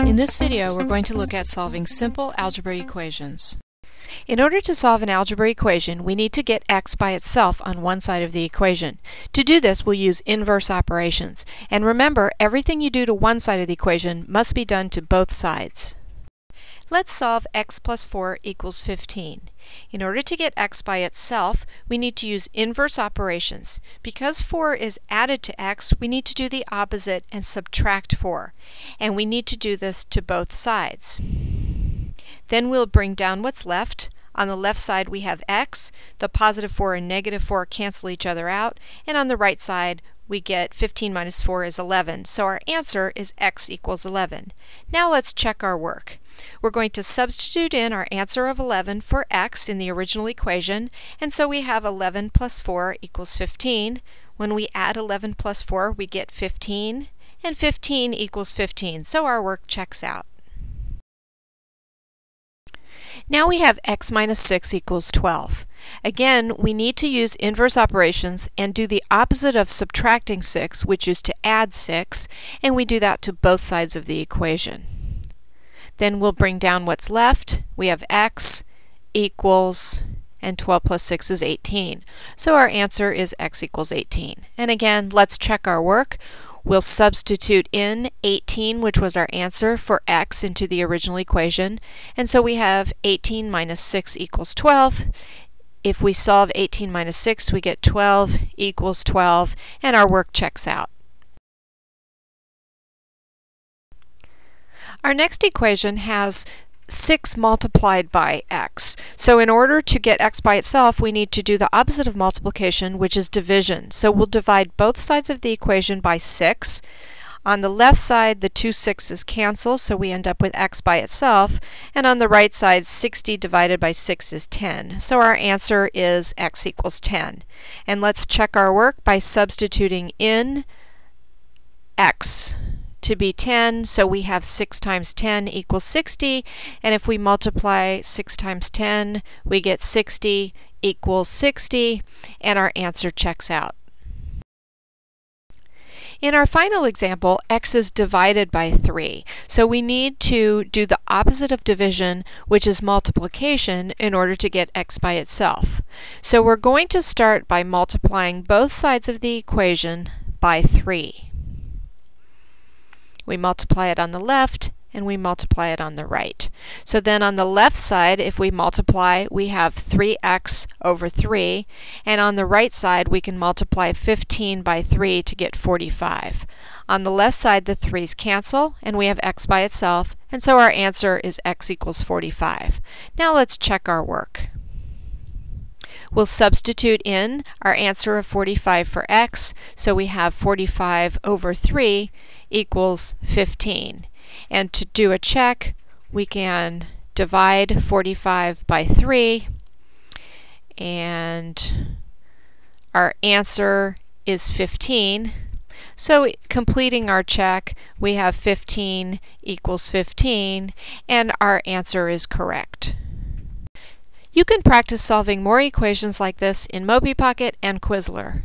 In this video, we're going to look at solving simple algebra equations. In order to solve an algebra equation, we need to get x by itself on one side of the equation. To do this, we'll use inverse operations. And remember, everything you do to one side of the equation must be done to both sides. Let's solve x plus 4 equals 15. In order to get x by itself, we need to use inverse operations. Because 4 is added to x, we need to do the opposite and subtract 4. And we need to do this to both sides. Then we'll bring down what's left. On the left side we have x, the positive 4 and negative 4 cancel each other out, and on the right side we get 15 minus 4 is 11. So our answer is x equals 11. Now let's check our work. We're going to substitute in our answer of 11 for x in the original equation, and so we have 11 plus 4 equals 15. When we add 11 plus 4, we get 15, and 15 equals 15, so our work checks out. Now we have x minus 6 equals 12. Again, we need to use inverse operations and do the opposite of subtracting 6, which is to add 6, and we do that to both sides of the equation. Then we'll bring down what's left. We have x equals, and 12 plus 6 is 18. So our answer is x equals 18. And again, let's check our work. We'll substitute in 18, which was our answer, for x into the original equation. And so we have 18 minus 6 equals 12. If we solve 18 minus 6, we get 12 equals 12, and our work checks out. Our next equation has 6 multiplied by x. So in order to get x by itself, we need to do the opposite of multiplication, which is division. So we'll divide both sides of the equation by 6. On the left side, the two 6's cancel, so we end up with x by itself. And on the right side, 60 divided by 6 is 10. So our answer is x equals 10. And let's check our work by substituting in x to be 10, so we have 6 times 10 equals 60, and if we multiply 6 times 10, we get 60 equals 60, and our answer checks out. In our final example, x is divided by 3. So we need to do the opposite of division, which is multiplication, in order to get x by itself. So we're going to start by multiplying both sides of the equation by 3. We multiply it on the left and we multiply it on the right. So then on the left side, if we multiply, we have 3x over 3. And on the right side, we can multiply 15 by 3 to get 45. On the left side, the 3's cancel, and we have x by itself. And so our answer is x equals 45. Now let's check our work. We'll substitute in our answer of 45 for x, so we have 45 over 3 equals 15. And to do a check, we can divide 45 by 3, and our answer is 15. So completing our check, we have 15 equals 15, and our answer is correct. You can practice solving more equations like this in MobiPocket and Quizlet.